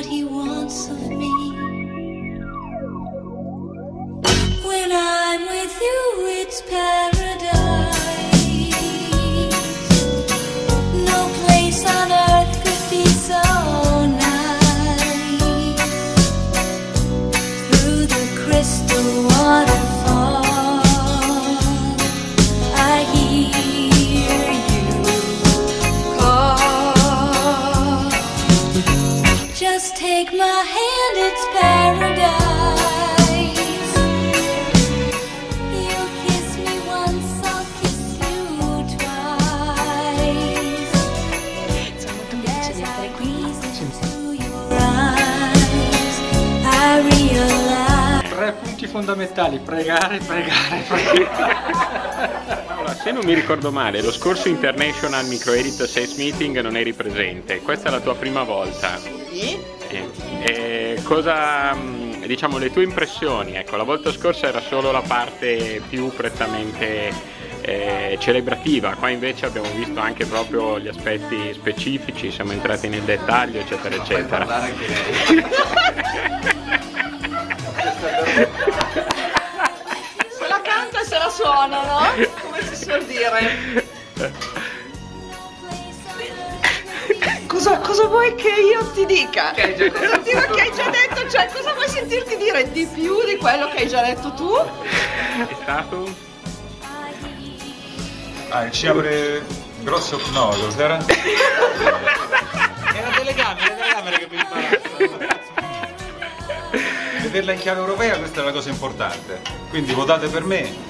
what he wants of me. When I'm with you, it's paradise. Fondamentali, pregare, pregare, pregare. Allora, se non mi ricordo male, lo scorso International Micro Edit Sales Meeting non eri presente, questa è la tua prima volta. Sì? E, e cosa, mh, diciamo, le tue impressioni? Ecco, la volta scorsa era solo la parte più prettamente eh, celebrativa, qua invece abbiamo visto anche proprio gli aspetti specifici, siamo entrati nel dettaglio, eccetera, eccetera. Se la canta se la suona, no? Come si suol dire. Cosa, cosa vuoi che io ti dica? Che hai già cosa detto. che hai già detto? Cioè, cosa vuoi sentirti dire di più di quello che hai già detto tu? È stato? Ah, il cipre grosso no, cos'era? Era delle camere, delle camere che mi imbarazzo. Vederla in chiave europea questa è la cosa importante. Quindi votate per me.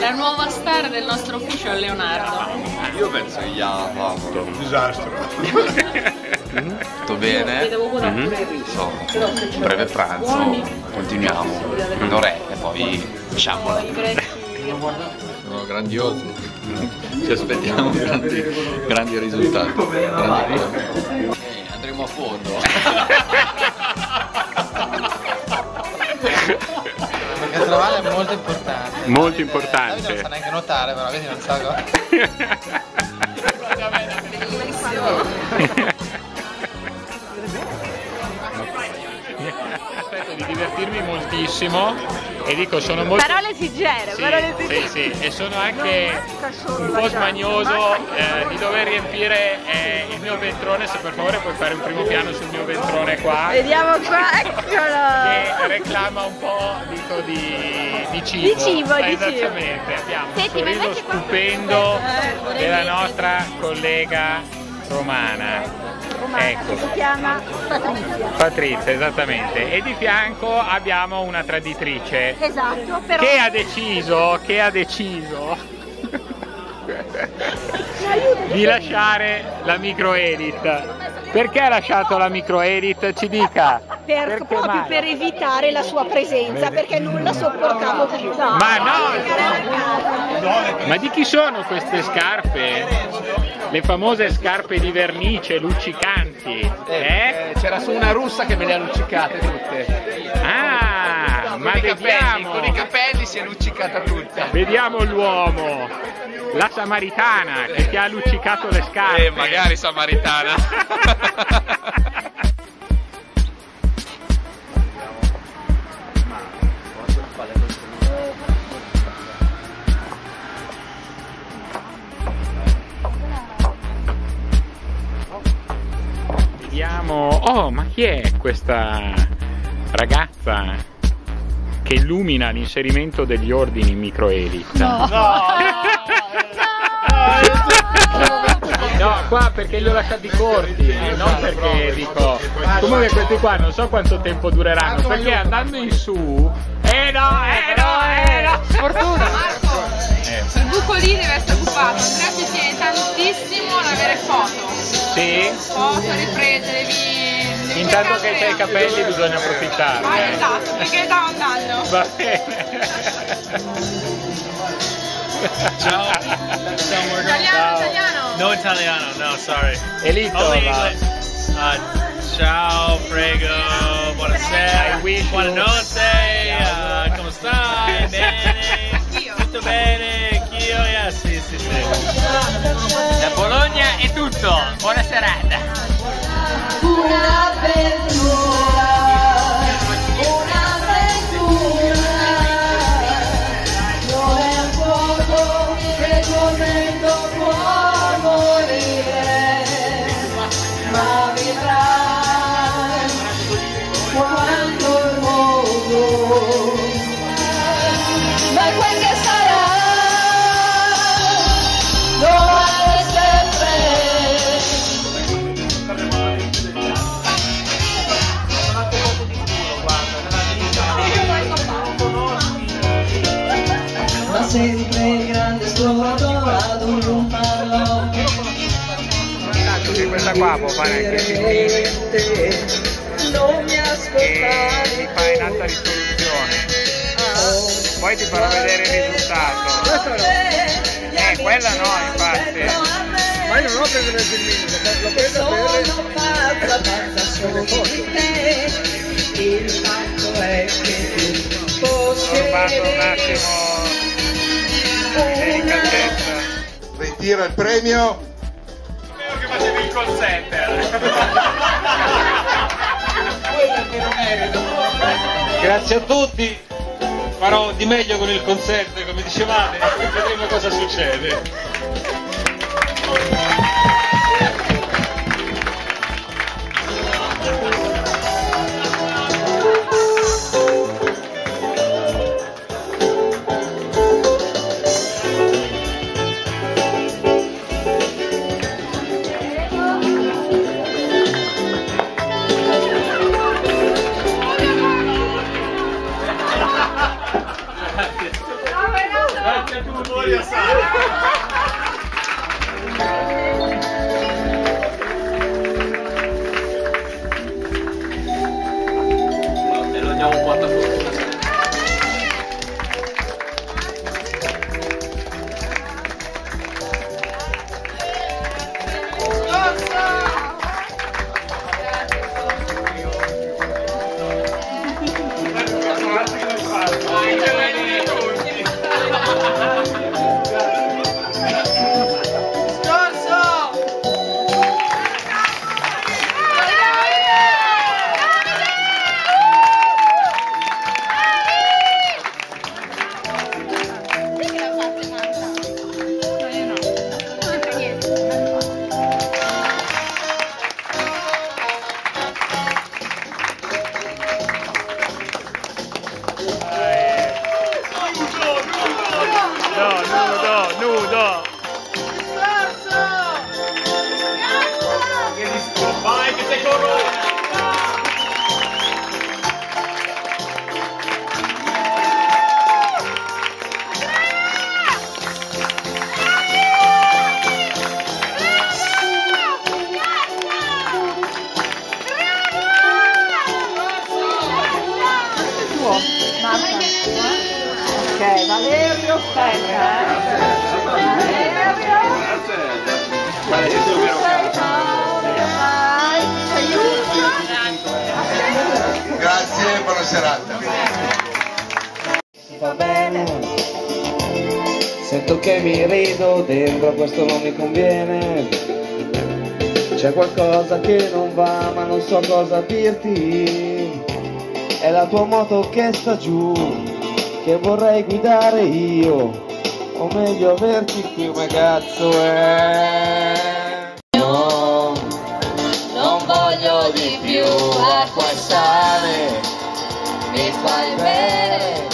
La nuova star del nostro ufficio è Leonardo. Io penso che gli ha fatto. Disastro. Tutto bene? So, un breve pranzo, continuiamo. Un'oretta e poi diciamo. Sono grandiosi. Ci aspettiamo grandi, grandi risultati. Grandi risultati. Eh, andremo a fondo. Trovare è molto importante. Molto Davide importante. non sa neanche nuotare, però vedi non sa cosa. Aspetto di divertirmi moltissimo e dico sono molto... Parole sincere, Sì, parole sì, sincere. sì, e sono anche un po' smagnoso eh, di dover riempire eh, il mio ventrone, se per favore puoi fare un primo piano sul mio ventrone qua, Vediamo qua, eccolo! che reclama un po' dico, di, di cibo. Di cibo, Eh, di cibo. Esattamente, abbiamo Senti, un sorriso stupendo Eh, della nostra collega romana. Ecco. Si chiama Patrizia. Patrizia, esattamente. E di fianco abbiamo una traditrice Esatto, però... che ha deciso, che ha deciso di lasciare la micro edit. Perché ha lasciato la micro edit? Ci dica. Per, proprio mai? per evitare la sua presenza, perché non la sopportavo più. Ma no! Ma di chi sono queste scarpe? Le famose scarpe di vernice luccicanti. Eh? C'era su una russa che me le ha luccicate tutte. Ah, ma con, i capelli, vediamo. con i capelli si è luccicata tutta. Vediamo l'uomo, la samaritana che ti ha luccicato le scarpe. Eh, magari samaritana. Vediamo. Oh, ma chi è questa ragazza che illumina l'inserimento degli ordini in microedit? No, qua perché li ho lasciati corti, non perché dico. Comunque questi qua non so quanto tempo dureranno, perché andando in su. Eh no, eh no, eh no! Sfortuna! Il buco lì deve essere occupato, Andrea ci tiene tantissimo ad avere foto. Sì? Foto, riprese, devi... devi Intanto che c'hai i capelli bisogna Ah, approfittarne. esatto, perché stavo andando. Va bene. Ciao. Italiano, italiano. No Italiano, no, sorry. Elito, Only va. English. Uh, ciao, prego, buonasera, I wish you- buonanotte, uh, come stai? Bene? Tutto bene? Anch'io? Yeah, sì, sì, sì. Da Bologna è tutto, buona serata. un'avventura, può fare anche film non mi e ascoltare si fa in alta risoluzione. Poi ti farò vedere il risultato. Eh, quella no, infatti. Ma io non ho preso il filmino, l'ho preso per... Di te Il fatto è che tu Ho rubato un attimo delicatezza. Ritira il premio. Facevi il call center. Grazie a tutti. Farò di meglio con il concerto, come dicevate, vedremo cosa succede. E lo andiamo Ok, Valerio, aspetta. Grazie, buona serata. va bene. Sento che mi rido dentro, questo non mi conviene. C'è qualcosa che non va ma non so cosa dirti È la tua moto che sta giù Che vorrei guidare io. O meglio averti qui come cazzo è No, non voglio di più acqua e sale, mi fai bere,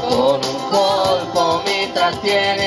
con un colpo mi trattieni